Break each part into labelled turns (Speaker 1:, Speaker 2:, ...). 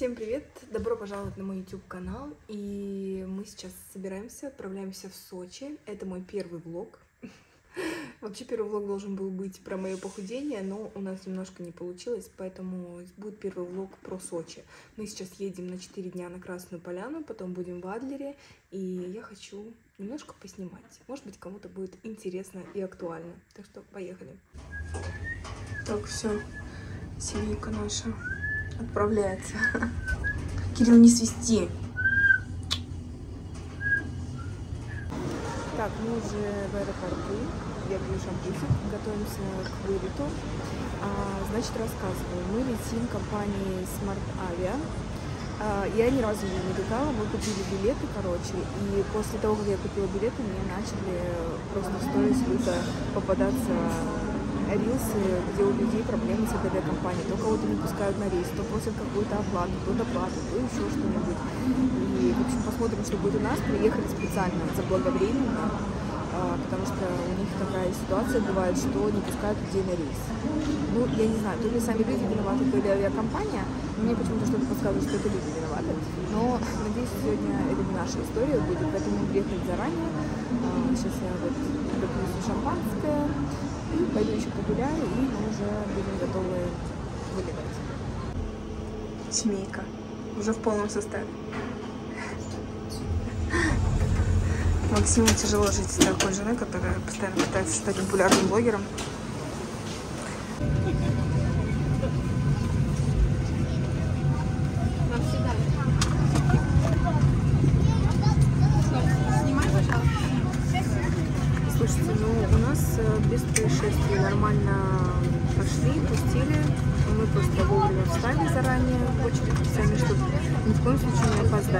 Speaker 1: Всем привет! Добро пожаловать на мой YouTube канал. И мы сейчас собираемся, отправляемся в Сочи. Это мой первый влог. Вообще первый влог должен был быть про мое похудение, но у нас немножко не получилось, поэтому будет первый влог про Сочи. Мы сейчас едем на 4 дня на Красную Поляну, потом будем в Адлере, и я хочу немножко поснимать. Может быть, кому-то будет интересно и актуально. Так что поехали. Так, все, семейка наша отправляется. Кирилл, не свисти. Так, мы уже в аэропорту. Я пью шампусик, готовимся к вылету. А, значит, рассказываю. Мы летим компанией Smart Avia. А, я ни разу не летала, мы купили билеты, короче, и после того, как я купила билеты, мне начали просто в сторис люто попадаться рилсы, где у людей проблемы с этой компанией. То кого-то не пускают на рейс, то просят какую-то оплату, то доплату, то еще что-нибудь. И, в общем, посмотрим, что будет у нас. Приехали специально заблаговременно, а, потому что у них такая ситуация бывает, что не пускают людей на рейс. Ну, я не знаю, то ли сами люди виноваты, то ли авиакомпания. Но мне почему-то что-то подсказывает, что это люди виноваты. Но, надеюсь, сегодня это не наша история будет, поэтому мы приехали заранее. А, сейчас я вот допью шампанское, Пойду еще погуляю, и мы уже будем готовы вылетать. Семейка. Уже в полном составе. Максиму тяжело жить с такой женой, которая постоянно пытается стать популярным блогером.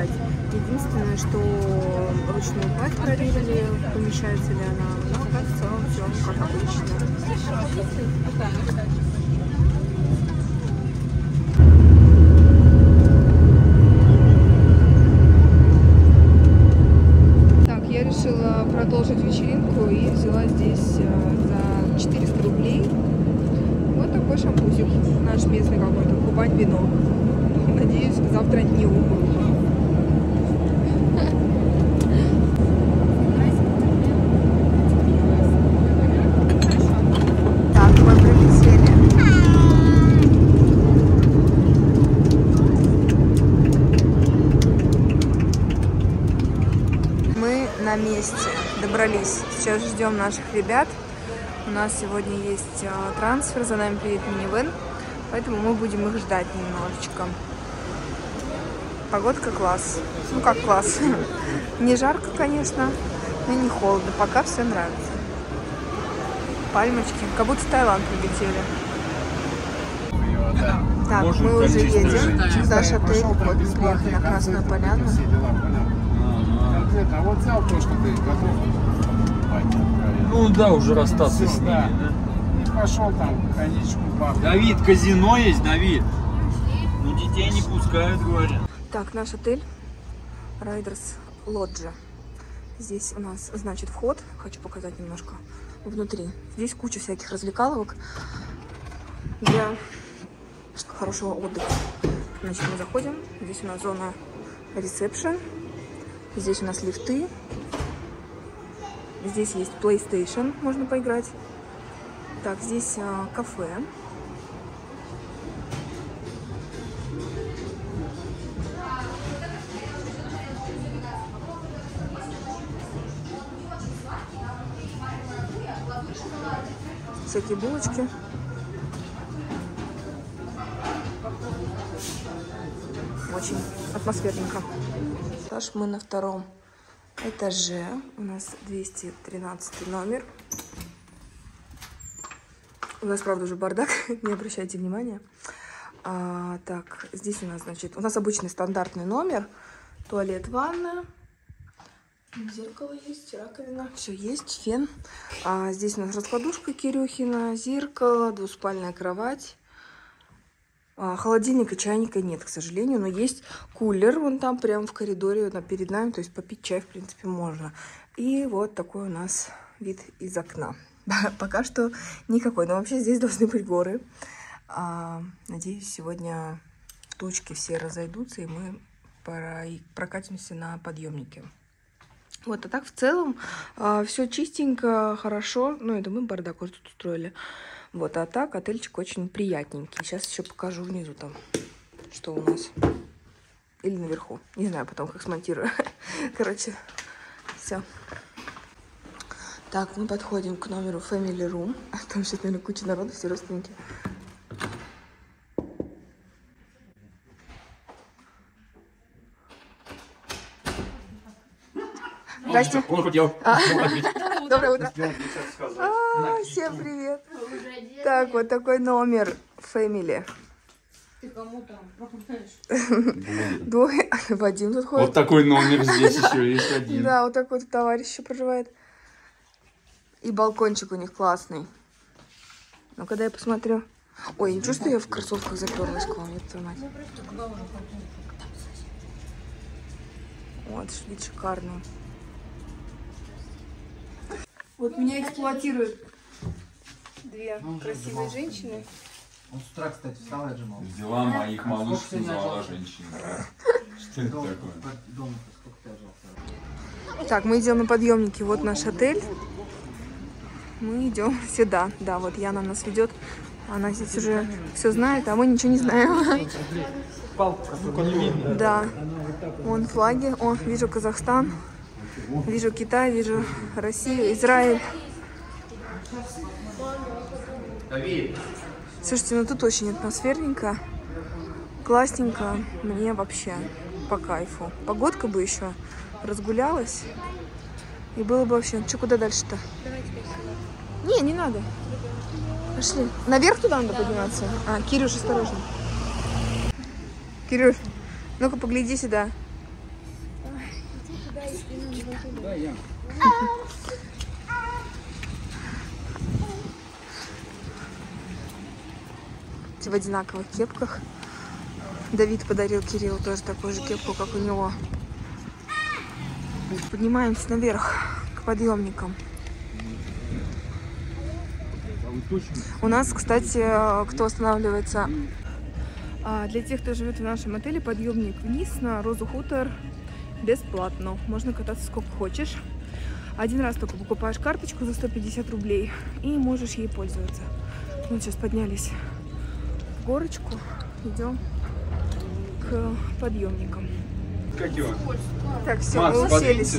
Speaker 1: Опоздать. Единственное, что ручную кладь проверили, помещается ли она. Но так в целом все как обычно. решила продолжить вечеринку и взяла здесь э, за 400 рублей вот такой шампусик наш местный какой-то, Кубань вино. Надеюсь, завтра не умру. на месте. Добрались. Сейчас ждем наших ребят. У нас сегодня есть а, трансфер, за нами приедет минивэн, поэтому мы будем их ждать немножечко. Погодка класс. Ну как класс. Не жарко, конечно, но не холодно. Пока все нравится. Пальмочки. Как будто в Таиланд прилетели. Так, мы уже едем. Наш отель. Вот мы приехали на Красную Поляну
Speaker 2: конкретно, а вот взял то, что ты готов
Speaker 3: Ну да, уже расстаться с
Speaker 2: ними, да. И пошел там конечку бабу.
Speaker 3: Давид, казино есть, Давид? Ну детей не пускают, говорят.
Speaker 1: Так, наш отель Райдерс Лоджа. Здесь у нас, значит, вход. Хочу показать немножко внутри. Здесь куча всяких развлекаловок для хорошего отдыха. Значит, мы заходим. Здесь у нас зона ресепшн. Здесь у нас лифты. Здесь есть PlayStation, можно поиграть. Так, здесь а, кафе. Всякие булочки. Очень атмосферненько этаж. Мы на втором этаже. У нас 213 номер. У нас, правда, уже бардак, не обращайте внимания. А, так, здесь у нас, значит, у нас обычный стандартный номер. Туалет, ванна. Зеркало есть, раковина, все есть, фен. А, здесь у нас раскладушка Кирюхина, зеркало, двуспальная кровать. А, холодильника, чайника нет, к сожалению, но есть кулер вон там, прямо в коридоре перед нами, то есть попить чай, в принципе, можно. И вот такой у нас вид из окна. Пока что никакой, но вообще здесь должны быть горы. А, надеюсь, сегодня точки все разойдутся, и мы прокатимся на подъемнике. Вот, а так в целом все чистенько, хорошо. Ну, это мы бардак уже тут устроили. Вот, а так отельчик очень приятненький. Сейчас еще покажу внизу там, что у нас. Или наверху. Не знаю потом, как смонтирую. Короче, все. Так, мы подходим к номеру Family Room. Там сейчас, наверное, куча народу, все родственники. Здрасте.
Speaker 3: Он хотел.
Speaker 1: Доброе утро. А, Всем привет. Так, вот такой номер Family.
Speaker 4: Ты кому там пропускаешь?
Speaker 1: Двое. Вадим тут ходит.
Speaker 3: Вот такой номер здесь еще есть один.
Speaker 1: Да, вот такой вот товарищ еще проживает. И балкончик у них классный. Ну, когда я посмотрю. Ой, ничего, что я в кроссовках заперлась к вам, ёб твою мать. Вот, вид шикарный. Вот меня эксплуатируют две красивые женщины.
Speaker 2: Он с утра, кстати, встал и отжимал.
Speaker 3: Взяла моих малышек, назвала женщиной. Что это такое?
Speaker 2: Отжал?
Speaker 1: Так, мы идем на подъемнике. Вот наш отель. Мы идем сюда. Да, вот Яна нас ведет. Она здесь уже все знает, а мы ничего не знаем. Да. Вон флаги. О, вижу Казахстан. Вижу Китай, вижу Россию, Израиль. Слушайте, ну тут очень атмосферненько. Классненько. Мне вообще по кайфу. Погодка бы еще разгулялась. И было бы вообще... Че, куда дальше-то? Не, не надо. Пошли. Наверх туда надо подниматься? А, Кирюш, осторожно. Кирюш, ну-ка погляди сюда. Все в одинаковых кепках. Давид подарил Кириллу тоже такую же кепку, как у него. Поднимаемся наверх к подъемникам. У нас, кстати, кто останавливается... А, Для тех, кто живет в нашем отеле, подъемник вниз на Розу Хутор бесплатно. Можно кататься сколько хочешь. Один раз только покупаешь карточку за 150 рублей и можешь ей пользоваться. Ну, сейчас поднялись горочку, идем к подъемникам.
Speaker 3: как его?
Speaker 1: Так, все,
Speaker 3: Макс,
Speaker 1: мы уселись.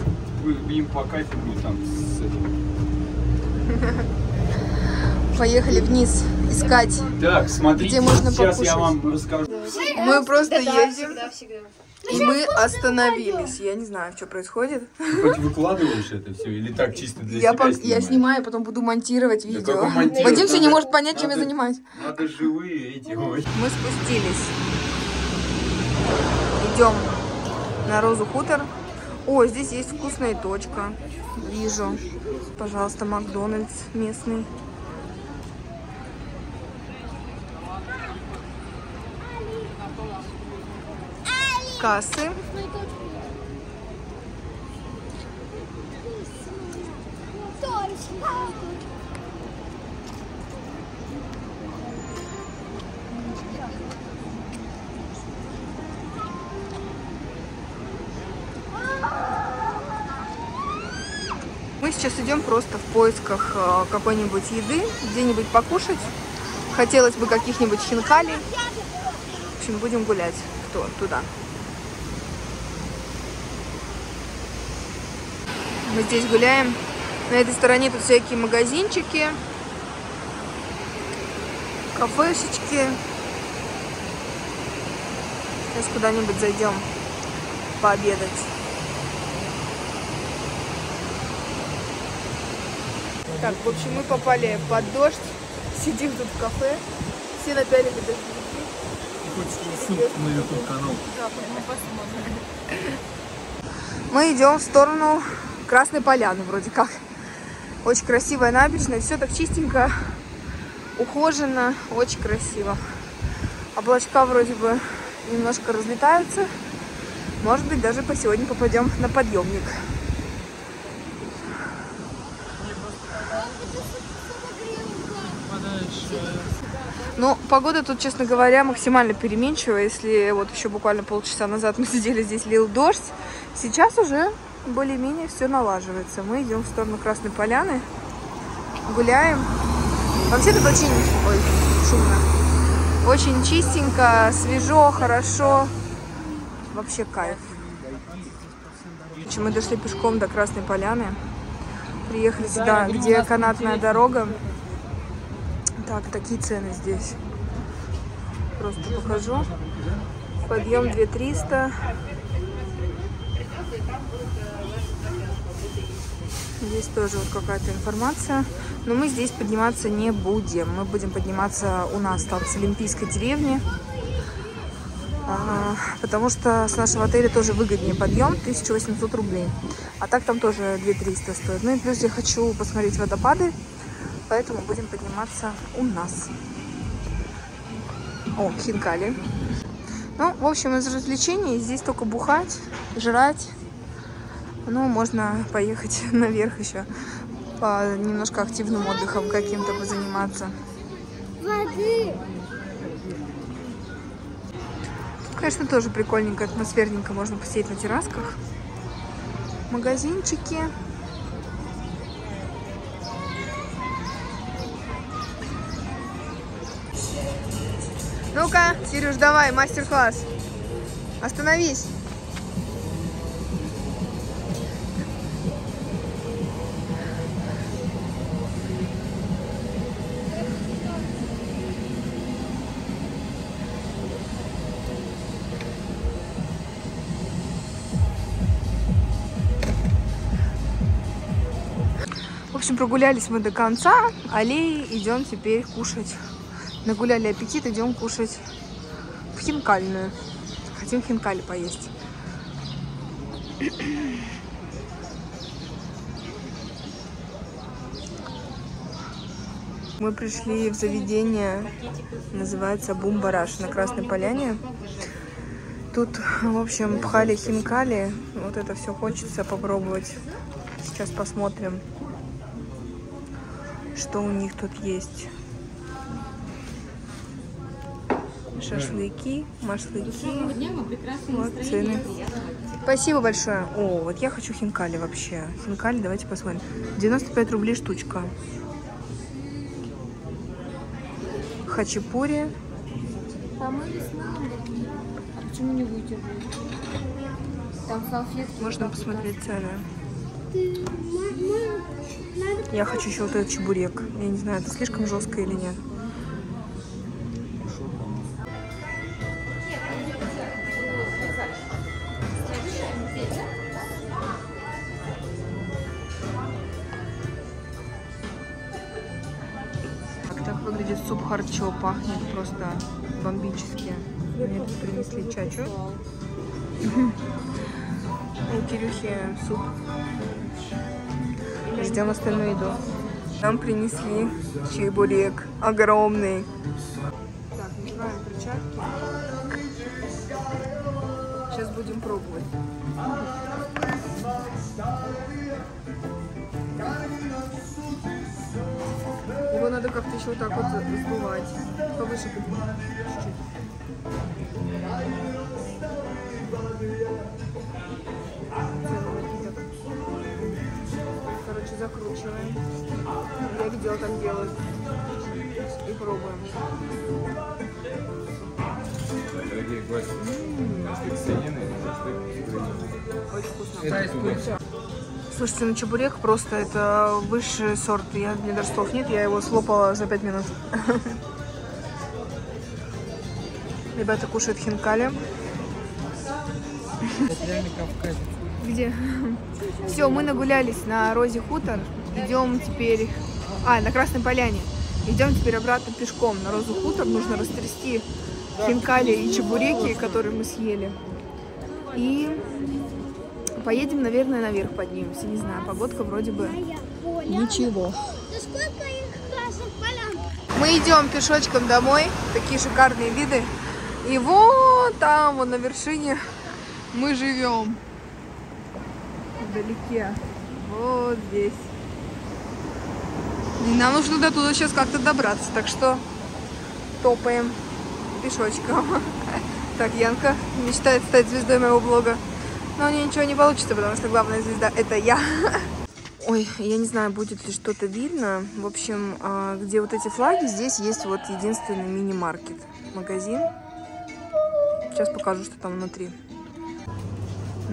Speaker 3: Им по кайфу будет там с этим.
Speaker 1: Поехали вниз искать.
Speaker 3: Так, смотрите,
Speaker 1: Где можно
Speaker 3: сейчас я вам расскажу.
Speaker 1: Мы просто едем,
Speaker 4: Всегда, всегда.
Speaker 1: И мы остановились. Я не знаю, что происходит.
Speaker 3: Ты хоть выкладываешь это все или так чисто для
Speaker 1: Я,
Speaker 3: себя
Speaker 1: пок- я снимаю, потом буду монтировать видео.
Speaker 3: монтировать?
Speaker 1: Вадим все не
Speaker 3: Надо-
Speaker 1: может понять, чем я
Speaker 3: надо-
Speaker 1: занимаюсь.
Speaker 3: Надо живые эти. ой.
Speaker 1: Мы спустились. Идем на Розу Хутор. О, здесь есть вкусная точка. Вижу. Пожалуйста, Макдональдс местный. Кассы. Мы сейчас идем просто в поисках э, какой-нибудь еды, где-нибудь покушать. Хотелось бы каких-нибудь хинкалей. В общем, будем гулять кто, туда. Мы здесь гуляем. На этой стороне тут всякие магазинчики, кафешечки. Сейчас куда-нибудь зайдем пообедать. Так, в общем, мы попали под дождь, сидим тут в кафе, все напялили дождевики.
Speaker 3: на YouTube канал.
Speaker 1: Мы идем в сторону Красной Поляны, вроде как. Очень красивая набережная, все так чистенько, ухоженно, очень красиво. Облачка вроде бы немножко разлетаются. Может быть, даже по сегодня попадем на подъемник. Ну, погода тут, честно говоря, максимально переменчивая. Если вот еще буквально полчаса назад мы сидели здесь, лил дождь, сейчас уже более-менее все налаживается. Мы идем в сторону Красной Поляны, гуляем. Вообще тут очень ой, шумно. Очень чистенько, свежо, хорошо. Вообще кайф. Мы дошли пешком до Красной Поляны. Приехали сюда, где канатная дорога. Так, такие цены здесь. Просто покажу. Подъем 2300. Здесь тоже вот какая-то информация. Но мы здесь подниматься не будем. Мы будем подниматься у нас там с Олимпийской деревни. А, потому что с нашего отеля тоже выгоднее подъем 1800 рублей. А так там тоже 2300 стоит. Ну и плюс я хочу посмотреть водопады, поэтому будем подниматься у нас. О, хинкали. Ну, в общем, из развлечений здесь только бухать, жрать. Ну, можно поехать наверх еще по немножко активным отдыхом каким-то позаниматься.
Speaker 5: Воды.
Speaker 1: Конечно, тоже прикольненько, атмосферненько можно посидеть на террасках. Магазинчики. Ну-ка, Сереж, давай, мастер-класс. Остановись. Прогулялись мы до конца аллеи. Идем теперь кушать. Нагуляли аппетит, идем кушать в хинкальную. Хотим хинкали поесть. Мы пришли в заведение, называется Бумбараш на Красной Поляне. Тут, в общем, пхали хинкали. Вот это все хочется попробовать. Сейчас посмотрим, что у них тут есть. Шашлыки, машлыки. Вот цены. Спасибо большое. О, вот я хочу хинкали вообще. Хинкали, давайте посмотрим. 95 рублей штучка. Хачапури. Можно посмотреть цены. Я хочу еще вот этот чебурек. Я не знаю, это слишком жестко или нет. Так, так выглядит суп харчо. Пахнет просто бомбически. Мне тут принесли чачу. У Кирюхи суп. Ждем остальную еду. Нам принесли чебурек огромный. Так, надеваем перчатки. Сейчас будем пробовать. Его надо как-то еще вот так вот сдувать. Повыше. Чуть-чуть. Короче, закручиваем. Я видела, так делают. И пробуем.
Speaker 6: Дорогие гости, шашлык свинины, шашлык с куриной.
Speaker 1: Очень вкусно. Слушайте, ну чебурек просто это высший сорт. Я, мне даже слов нет, я его слопала за 5 минут. Ребята кушают хинкали. Где? Все, мы нагулялись на Розе Хутор. Идем теперь... А, на Красной Поляне. Идем теперь обратно пешком на Розу Хутор. Нужно растрясти хинкали и чебуреки, которые мы съели. И поедем, наверное, наверх поднимемся. Не знаю, погодка вроде бы ничего. Мы идем пешочком домой. Такие шикарные виды. И вот там, вот на вершине мы живем. Вдалеке. Вот здесь. И нам нужно до туда сейчас как-то добраться. Так что топаем пешочком. Так, Янка мечтает стать звездой моего блога. Но у нее ничего не получится, потому что главная звезда это я. Ой, я не знаю, будет ли что-то видно. В общем, а, где вот эти флаги, здесь есть вот единственный мини-маркет. Магазин. Сейчас покажу, что там внутри.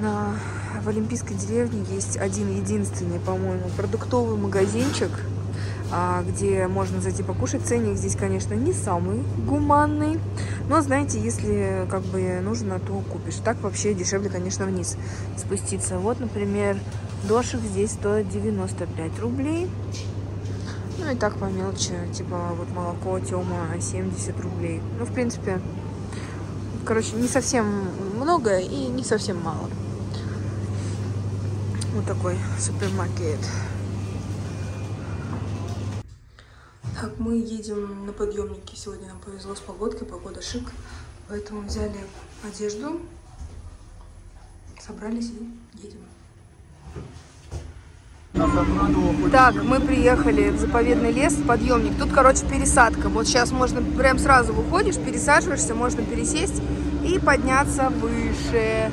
Speaker 1: На, в Олимпийской деревне есть один единственный, по-моему, продуктовый магазинчик, а, где можно зайти покушать. Ценник здесь, конечно, не самый гуманный, но, знаете, если как бы нужно, то купишь. Так вообще дешевле, конечно, вниз спуститься. Вот, например, дошик здесь стоит 95 рублей. Ну и так по мелочи, типа вот молоко Тёма 70 рублей. Ну, в принципе, короче, не совсем много и не совсем мало. Вот такой супермаркет. Так, мы едем на подъемнике. Сегодня нам повезло с погодкой, погода шик. Поэтому взяли одежду, собрались и едем. Так, мы приехали в заповедный лес, в подъемник. Тут, короче, пересадка. Вот сейчас можно, прям сразу выходишь, пересаживаешься, можно пересесть и подняться выше.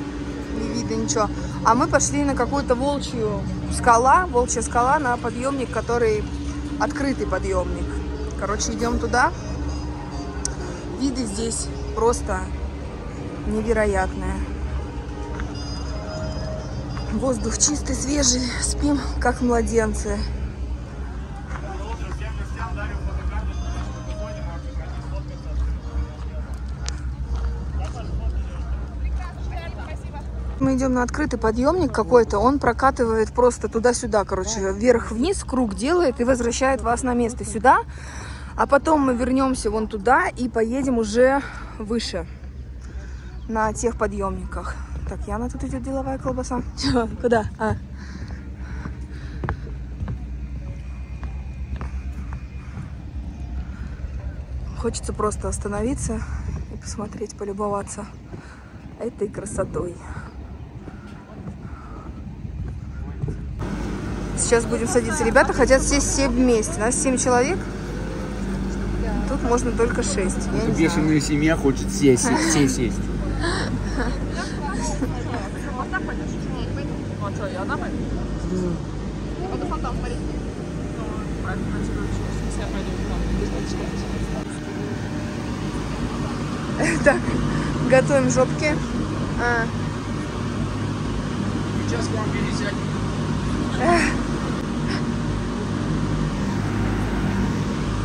Speaker 1: Не видно ничего. А мы пошли на какую-то волчью скала, волчья скала на подъемник, который открытый подъемник. Короче, идем туда. Виды здесь просто невероятные. Воздух чистый, свежий. Спим, как младенцы. Мы идем на открытый подъемник какой-то, он прокатывает просто туда-сюда, короче, вверх-вниз, круг делает и возвращает вас на место сюда. А потом мы вернемся вон туда и поедем уже выше на тех подъемниках. Так, Яна тут идет деловая колбаса. Чё, Куда? А. Хочется просто остановиться и посмотреть, полюбоваться этой красотой. Сейчас будем садиться. Ребята хотят сесть все вместе. Нас 7 человек. Тут можно только 6. Я знаю.
Speaker 3: Бешеная семья хочет сесть, все сесть.
Speaker 1: Так, готовим жопки. А,
Speaker 3: Сейчас к вам пересядем.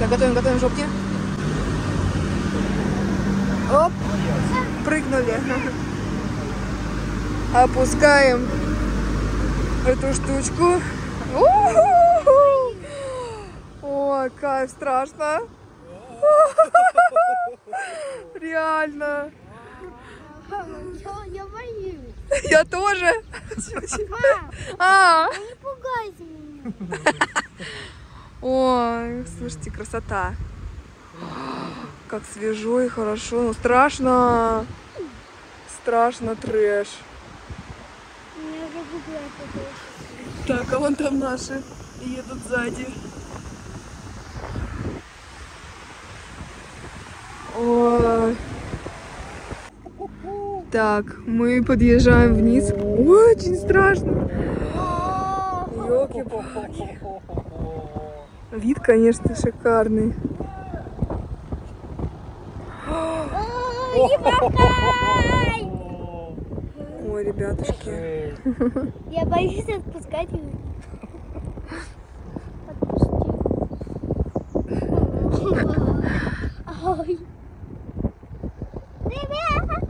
Speaker 1: Так, готовим, готовим жопки. Оп, прыгнули. Опускаем эту штучку. Ой, кайф, страшно. Реально.
Speaker 5: Я, боюсь.
Speaker 1: Я тоже.
Speaker 5: Мам,
Speaker 1: А,
Speaker 5: не пугайся меня.
Speaker 1: Ой, слушайте, красота. Как свежо и хорошо. Ну, страшно. Страшно трэш. Так, а вон там наши едут сзади. Ой. Так, мы подъезжаем вниз. Очень страшно. Ёлки-палки. Вид, конечно, шикарный. Ой, ребятушки.
Speaker 5: Я боюсь отпускать его. Ой. Ребят!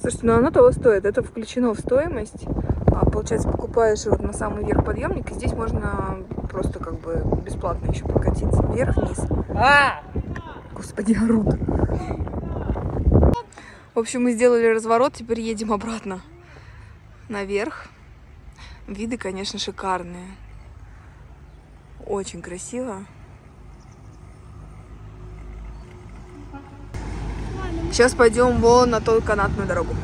Speaker 1: Слушайте, ну оно того стоит. Это включено в стоимость. А, получается, покупаешь вот на самый верх подъемник, и здесь можно просто как бы бесплатно еще прокатиться вверх-вниз. Господи, орут. В общем, мы сделали разворот, теперь едем обратно наверх. Виды, конечно, шикарные. Очень красиво. Сейчас пойдем вон на ту канатную дорогу.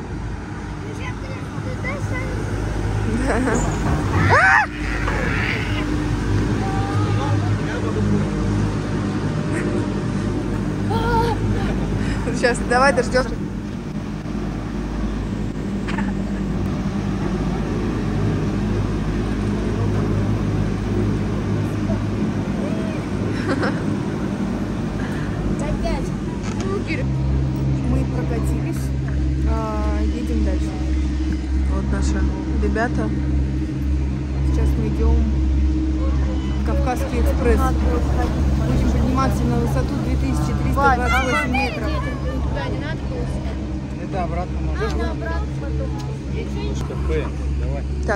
Speaker 1: Сейчас, давай дождем.
Speaker 5: Опять.
Speaker 1: Мы прокатились, а, едем дальше. Вот наши ребята.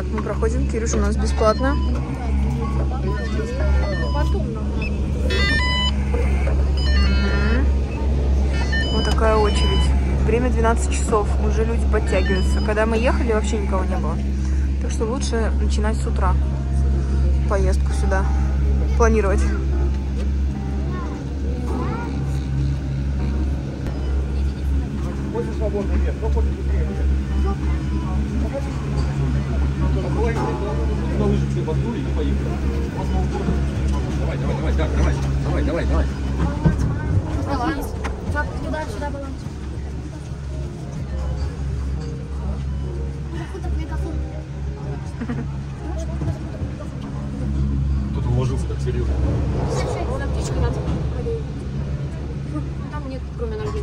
Speaker 1: Так, мы проходим. Кирюш у нас бесплатно. Вот такая очередь. Время 12 часов. Уже люди подтягиваются. Когда мы ехали, вообще никого не было. Так что лучше начинать с утра поездку сюда. Планировать.
Speaker 3: Давай, давай, давай, так, давай, давай, давай, давай.
Speaker 5: Баланс. Туда, сюда баланс.
Speaker 3: Тут уложился так серьезно.
Speaker 4: Вон аптечка надо. Там нет, кроме
Speaker 2: наших?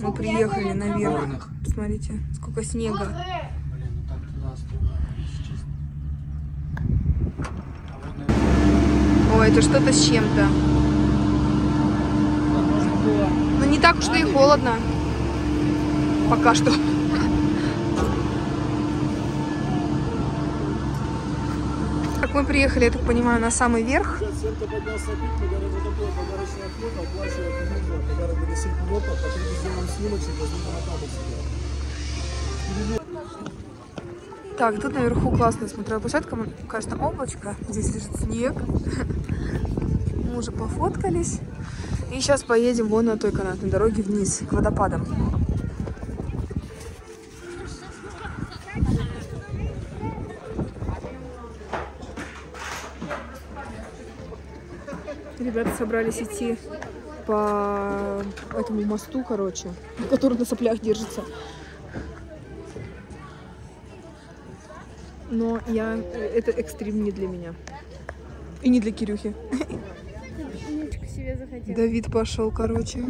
Speaker 1: Мы приехали наверх.
Speaker 2: Горных.
Speaker 1: Смотрите, сколько снега.
Speaker 2: Блин, ну так туда оставим, если честно.
Speaker 1: Ой, это что-то с чем-то. Ну не так уж и холодно. Пока что. Как мы приехали, я так понимаю, на самый верх.
Speaker 7: Центр
Speaker 1: Так, тут наверху классная смотровая площадка. Конечно, облачко. Здесь лежит снег. Мы уже пофоткались. И сейчас поедем вон на той канатной дороге вниз, к водопадам. Ребята собрались идти по этому мосту, короче, который на соплях держится. Но я... Это экстрим не для меня. И не для Кирюхи. Давид пошел, короче.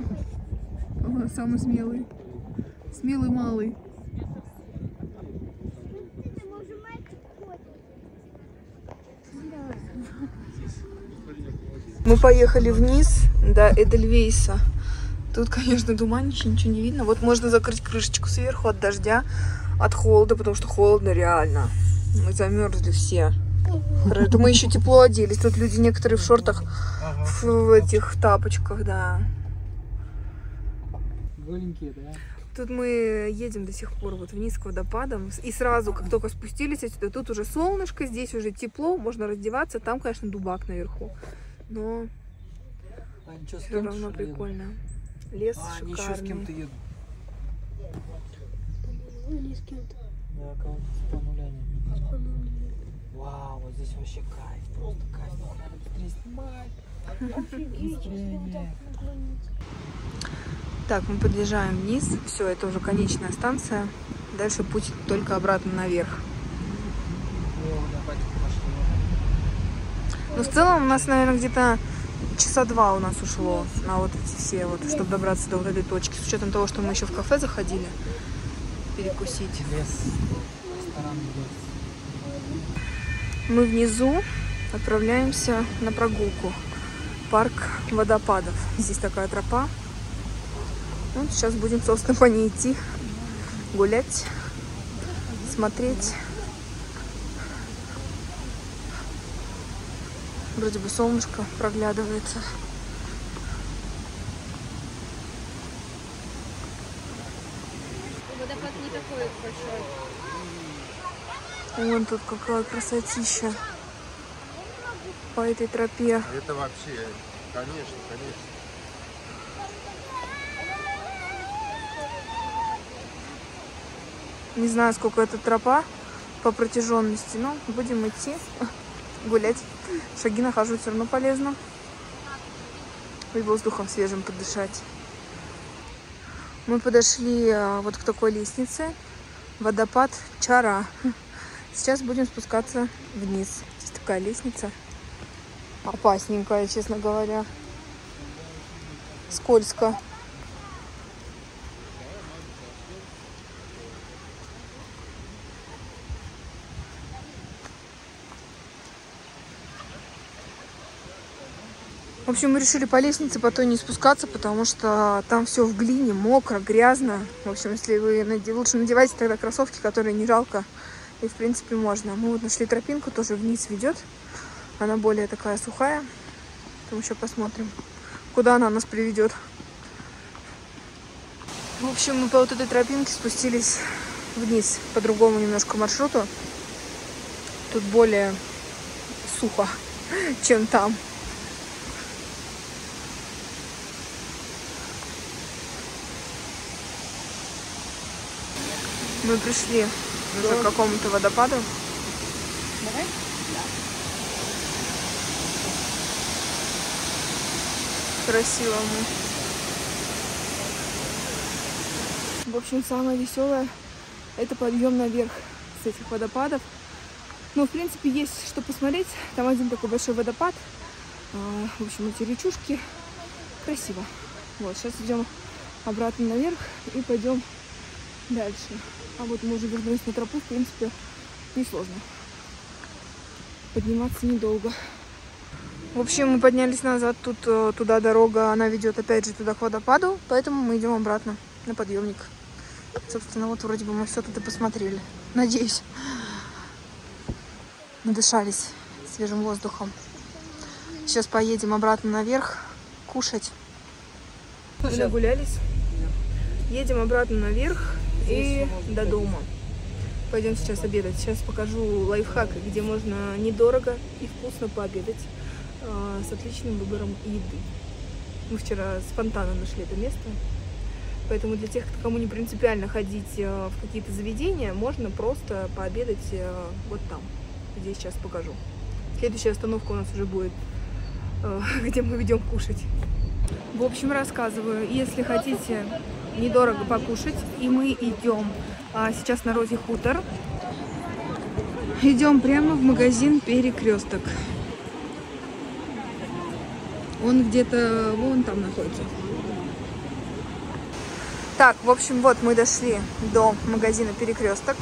Speaker 1: Он самый смелый. Смелый малый. Мы поехали вниз до Эдельвейса. Тут, конечно, туманище, ничего не видно. Вот можно закрыть крышечку сверху от дождя, от холода, потому что холодно реально. Мы замерзли все. Это мы еще тепло оделись. Тут люди некоторые в шортах, в, этих тапочках, да.
Speaker 2: Голенькие, да?
Speaker 1: Тут мы едем до сих пор вот вниз к водопадам. И сразу, как только спустились отсюда, тут уже солнышко, здесь уже тепло, можно раздеваться. Там, конечно, дубак наверху. Но
Speaker 2: А ничего,
Speaker 1: все равно
Speaker 2: ли, едут?
Speaker 1: прикольно. Лес
Speaker 2: А, они еще с
Speaker 1: шикарный.
Speaker 2: кем-то едут.
Speaker 5: Или с кем-то.
Speaker 2: Да, кого-то с панулями. Вау, вот здесь вообще кайф, просто кайф. Ну, надо быстрее снимать. Быстрее.
Speaker 1: Так, мы подъезжаем вниз. Все, это уже конечная станция. Дальше путь только обратно наверх. Но в целом у нас, наверное, где-то часа два у нас ушло на вот эти все, вот, чтобы добраться до вот этой точки. С учетом того, что мы еще в кафе заходили перекусить.
Speaker 2: Лес. Ресторан лес.
Speaker 1: Мы внизу отправляемся на прогулку. Парк водопадов. Здесь такая тропа. Вот сейчас будем, собственно, по ней идти, гулять, смотреть. Вроде бы солнышко проглядывается.
Speaker 4: Водопад не такой большой.
Speaker 1: Вон тут какая красотища по этой тропе.
Speaker 6: Это вообще, конечно, конечно.
Speaker 1: Не знаю, сколько эта тропа по протяженности, но будем идти гулять. Шаги нахаживать все равно полезно. И воздухом свежим подышать. Мы подошли а, вот к такой лестнице. Водопад Чара. Сейчас будем спускаться вниз. Здесь такая лестница. Опасненькая, честно говоря. Скользко. В общем, мы решили по лестнице по той не спускаться, потому что там все в глине, мокро, грязно. В общем, если вы наде- лучше надевайте тогда кроссовки, которые не жалко. И, в принципе, можно. Мы вот нашли тропинку, тоже вниз ведет. Она более такая сухая. Там еще посмотрим, куда она нас приведет. В общем, мы по вот этой тропинке спустились вниз по другому немножко маршруту. Тут более сухо, чем там. Мы пришли уже к какому-то водопаду. Красивому. В общем, самое веселое это подъем наверх с этих водопадов. Ну, в принципе, есть что посмотреть. Там один такой большой водопад. А, В общем, эти речушки. Красиво. Вот, сейчас идем обратно наверх и пойдем дальше. А вот мы уже вернулись на тропу, в принципе, несложно. Подниматься недолго. В общем, мы поднялись назад, тут э, туда дорога, она ведет опять же туда к водопаду, поэтому мы идем обратно на подъемник. Собственно, вот вроде бы мы все тут и посмотрели. Надеюсь. Надышались свежим воздухом. Сейчас поедем обратно наверх кушать. Нагулялись. Едем обратно наверх и до дома. Пойдем сейчас обедать. Сейчас покажу лайфхак, где можно недорого и вкусно пообедать а, с отличным выбором еды. Мы вчера спонтанно нашли это место. Поэтому для тех, кому не принципиально ходить э, в какие-то заведения, можно просто пообедать э, вот там, где сейчас покажу. Следующая остановка у нас уже будет, э, где мы идем кушать. В общем, рассказываю, если хотите недорого покушать, и мы идем а, сейчас на Розе Хутор, идем прямо в магазин Перекресток. Он где-то вон там находится. Так, в общем, вот мы дошли до магазина Перекресток.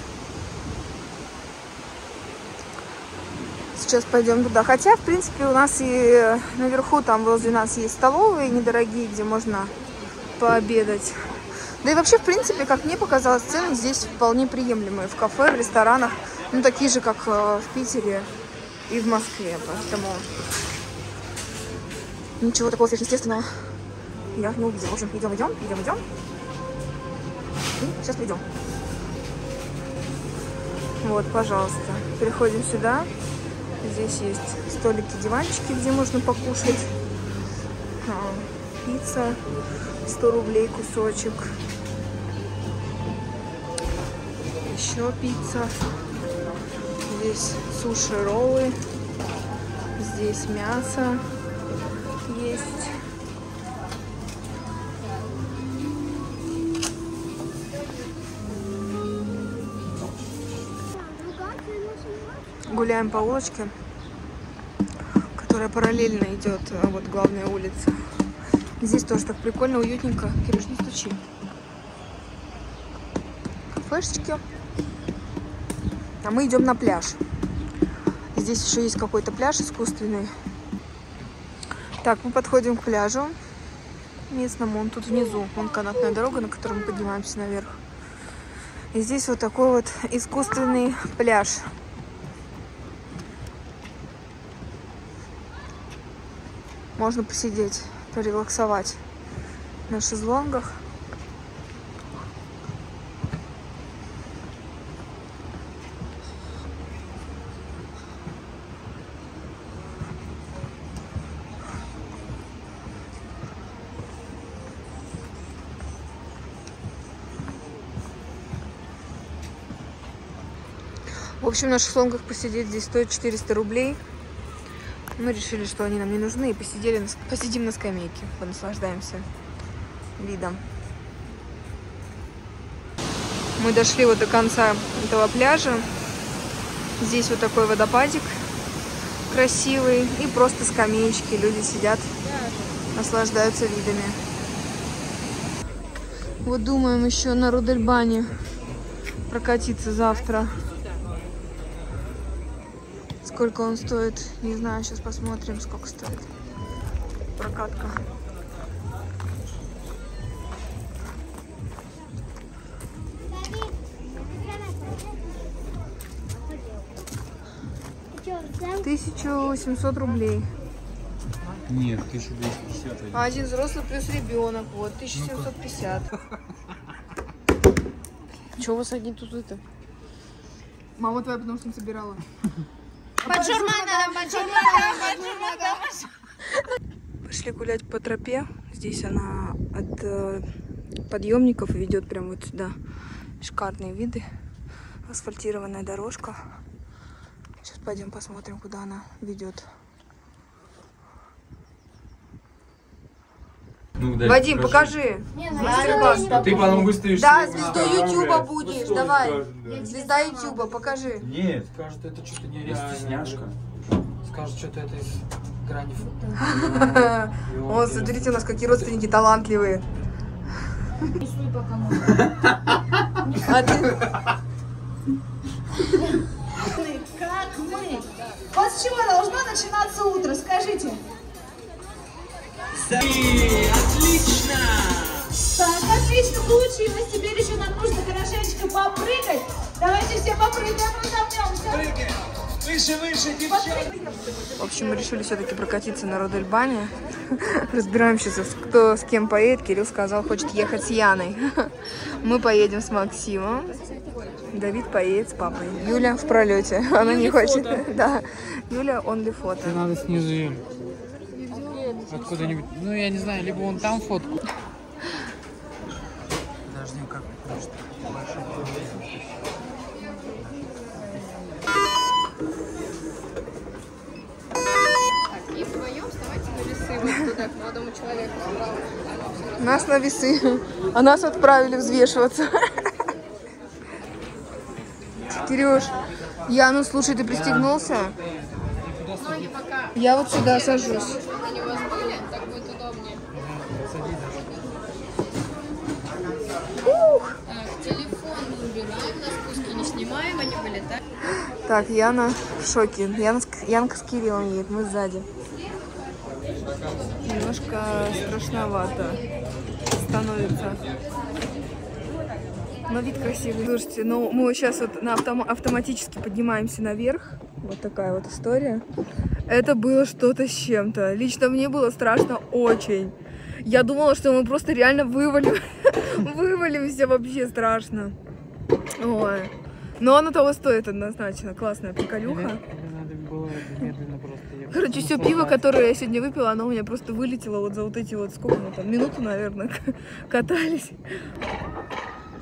Speaker 1: Сейчас пойдем туда. Хотя, в принципе, у нас и наверху, там возле нас есть столовые недорогие, где можно пообедать. Да и вообще, в принципе, как мне показалось, цены здесь вполне приемлемые. В кафе, в ресторанах, ну, такие же, как э, в Питере и в Москве. Поэтому ничего такого сверхъестественного я не увидела. В общем, идем, идем, идем, идем. И сейчас придем. Вот, пожалуйста. Переходим сюда. Здесь есть столики, диванчики, где можно покушать. А, Пицца. 100 рублей кусочек. Еще пицца. Здесь суши, роллы. Здесь мясо есть. Гуляем по улочке, которая параллельно идет а, вот главная улица. Здесь тоже так прикольно, уютненько. Кирюш, не стучи. Кафешечки. А мы идем на пляж. Здесь еще есть какой-то пляж искусственный. Так, мы подходим к пляжу местному. Он тут внизу. Вон канатная дорога, на которой мы поднимаемся наверх. И здесь вот такой вот искусственный пляж. Можно посидеть, порелаксовать на шезлонгах. В общем, на шезлонгах посидеть здесь стоит 400 рублей. Мы решили, что они нам не нужны, и посидели, посидим на скамейке, понаслаждаемся видом. Мы дошли вот до конца этого пляжа. Здесь вот такой водопадик красивый. И просто скамеечки. Люди сидят, наслаждаются видами. Вот думаем еще на Рудельбане прокатиться завтра. Сколько он стоит, не знаю, сейчас посмотрим, сколько стоит прокатка. Тысячу семьсот рублей.
Speaker 3: Нет, 1250. один.
Speaker 1: А один взрослый плюс ребенок. Вот, 1750.
Speaker 4: Чего у вас одни тут это?
Speaker 1: Мама твоя потому что не собирала. Пошли гулять по тропе. Здесь она от э, подъемников ведет прям вот сюда. Шикарные виды. Асфальтированная дорожка. Сейчас пойдем посмотрим, куда она ведет.
Speaker 3: Ну, дай,
Speaker 1: Вадим,
Speaker 3: покажи.
Speaker 1: Мастер-класс.
Speaker 3: А ты потом выставишь.
Speaker 1: Да,
Speaker 3: Инстаграм,
Speaker 1: Ютуба будешь, давай.
Speaker 3: скажет, да.
Speaker 1: Звезда Ютуба, покажи.
Speaker 3: Нет,
Speaker 2: Скажут, это что-то
Speaker 3: я
Speaker 2: нереальное.
Speaker 3: стесняшка.
Speaker 2: Скажут, что-то это из грани.
Speaker 1: О, смотрите, у нас какие родственники талантливые. А ты?
Speaker 8: Как мы? Вот с чего должно начинаться утро, скажите.
Speaker 3: Отлично!
Speaker 8: Так, отлично получилось. Теперь еще нам нужно хорошенечко попрыгать. Давайте все попрыгаем, разомнемся.
Speaker 3: Выше, выше, девчонки!
Speaker 1: В общем, мы решили все-таки прокатиться на Родельбане. Разбираем сейчас, кто с кем поедет. Кирилл сказал, хочет ехать с Яной. Мы поедем с Максимом. Давид поедет с папой. Юля в пролете. Она не хочет. Да. Юля он ли фото.
Speaker 2: Надо снизу. Откуда-нибудь. Ну, я не знаю, либо он там фотку. Подождем, как может,
Speaker 4: И вдвоем вставайте на весы. Вот туда, к молодому человеку.
Speaker 1: Нас на весы. А нас отправили взвешиваться. Кирюш, Яну, слушай, ты пристегнулся?
Speaker 4: Ноги пока
Speaker 1: Я вот сюда сажусь.
Speaker 4: Так,
Speaker 1: Яна в шоке. Яна Янка с Кириллом едет, мы сзади. Немножко страшновато становится. Но вид красивый. Слушайте, ну мы сейчас вот на автом- автоматически поднимаемся наверх. Вот такая вот история. Это было что-то с чем-то. Лично мне было страшно очень. Я думала, что мы просто реально вывалим, вывалимся вообще страшно. Ой. Но оно того стоит однозначно. Классная приколюха.
Speaker 2: Или надо было медленно просто ехать.
Speaker 1: Короче, все пиво, которое я сегодня выпила, оно у меня просто вылетело вот за вот эти вот, сколько мы там, минуту, наверное, катались.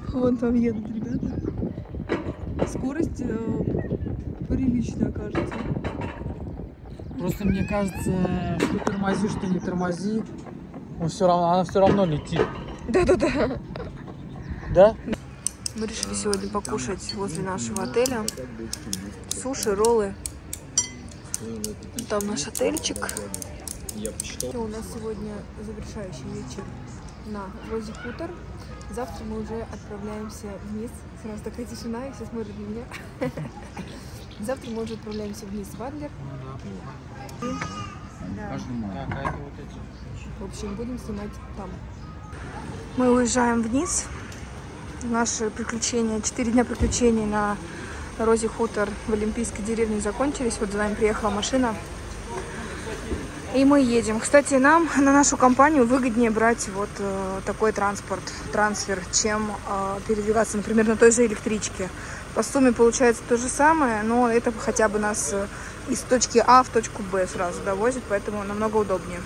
Speaker 1: Вон там едут ребята. Скорость э, приличная, кажется.
Speaker 2: Просто мне кажется, что тормози, что не тормози, он все равно, она все равно летит.
Speaker 1: Да-да-да.
Speaker 2: Да?
Speaker 1: Мы решили сегодня покушать возле нашего отеля. Суши, роллы. Там наш отельчик. И у нас сегодня завершающий вечер на Рози Хутор. Завтра мы уже отправляемся вниз. Сразу такая тишина, и все смотрят на меня. Завтра мы уже отправляемся вниз в Адлер.
Speaker 2: А эти.
Speaker 1: В общем, будем снимать там. Мы уезжаем вниз. Наши приключения, четыре дня приключений на Рози Хутор в Олимпийской деревне закончились. Вот за нами приехала машина. И мы едем. Кстати, нам на нашу компанию выгоднее брать вот э, такой транспорт, трансфер, чем э, передвигаться, например, на той же электричке. По сумме получается то же самое, но это хотя бы нас э, из точки А в точку Б сразу довозит, поэтому намного удобнее.